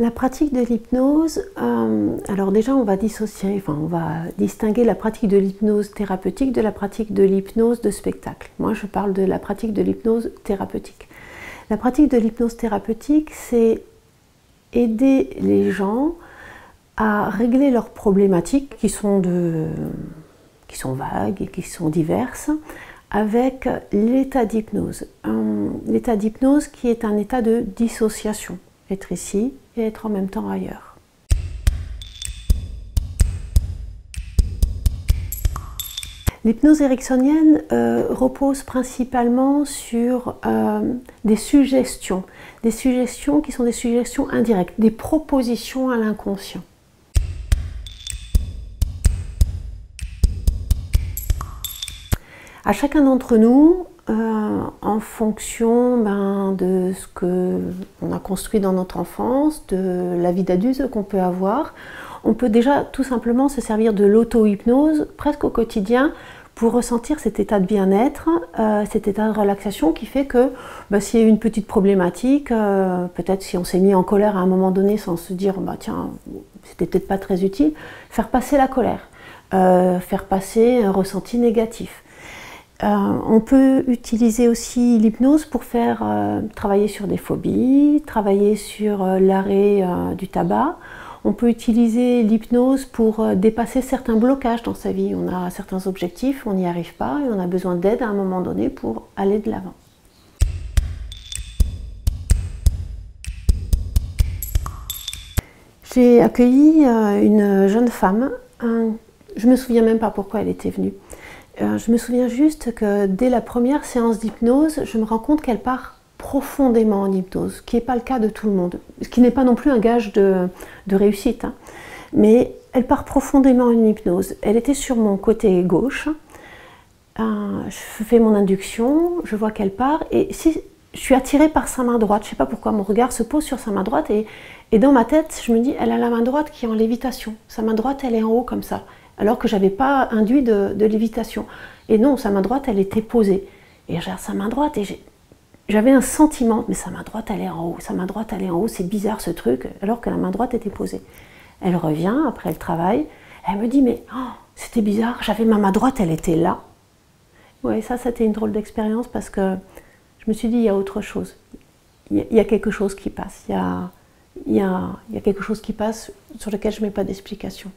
La pratique de l'hypnose, euh, alors déjà on va dissocier, enfin on va distinguer la pratique de l'hypnose thérapeutique de la pratique de l'hypnose de spectacle. Moi je parle de la pratique de l'hypnose thérapeutique. La pratique de l'hypnose thérapeutique, c'est aider les gens à régler leurs problématiques qui sont, de, qui sont vagues et qui sont diverses avec l'état d'hypnose. L'état d'hypnose qui est un état de dissociation être et être en même temps ailleurs. L'hypnose ericksonienne euh, repose principalement sur euh, des suggestions, des suggestions qui sont des suggestions indirectes, des propositions à l'inconscient. À chacun d'entre nous, euh, en fonction ben, de ce qu'on a construit dans notre enfance, de la vie d'adulte qu'on peut avoir. On peut déjà tout simplement se servir de l'auto-hypnose presque au quotidien pour ressentir cet état de bien-être, euh, cet état de relaxation qui fait que ben, s'il y a une petite problématique, euh, peut-être si on s'est mis en colère à un moment donné sans se dire bah, tiens, c'était peut-être pas très utile, faire passer la colère, faire passer un ressenti négatif. Euh, on peut utiliser aussi l'hypnose pour faire euh, travailler sur des phobies, travailler sur euh, l'arrêt du tabac. On peut utiliser l'hypnose pour dépasser certains blocages dans sa vie. On a certains objectifs, on n'y arrive pas et on a besoin d'aide à un moment donné pour aller de l'avant. J'ai accueilli une jeune femme. Je ne me souviens même pas pourquoi elle était venue. Euh, je me souviens juste que dès la première séance d'hypnose, je me rends compte qu'elle part profondément en hypnose, ce qui n'est pas le cas de tout le monde, ce qui n'est pas non plus un gage de, réussite. Hein. Mais elle part profondément en hypnose. Elle était sur mon côté gauche. Euh, je fais mon induction, je vois qu'elle part, et si je suis attirée par sa main droite, je ne sais pas pourquoi, mon regard se pose sur sa main droite, et, et dans ma tête, je me dis, elle a la main droite qui est en lévitation. Sa main droite, elle est en haut comme ça alors que j'avais pas induit de, lévitation. Et non, sa main droite, elle était posée. Et je regarde sa main droite et j'avais un sentiment, mais sa main droite, elle est en haut, sa main droite, elle est en haut, c'est bizarre ce truc, alors que la main droite était posée. Elle revient après le travail, elle me dit, mais oh, c'était bizarre, j'avais ma main droite, elle était là. Ouais, ça, c'était une drôle d'expérience parce que je me suis dit, il y a autre chose. Il y a quelque chose qui passe. Il y a, y a, il y a quelque chose qui passe sur lequel je ne mets pas d'explication.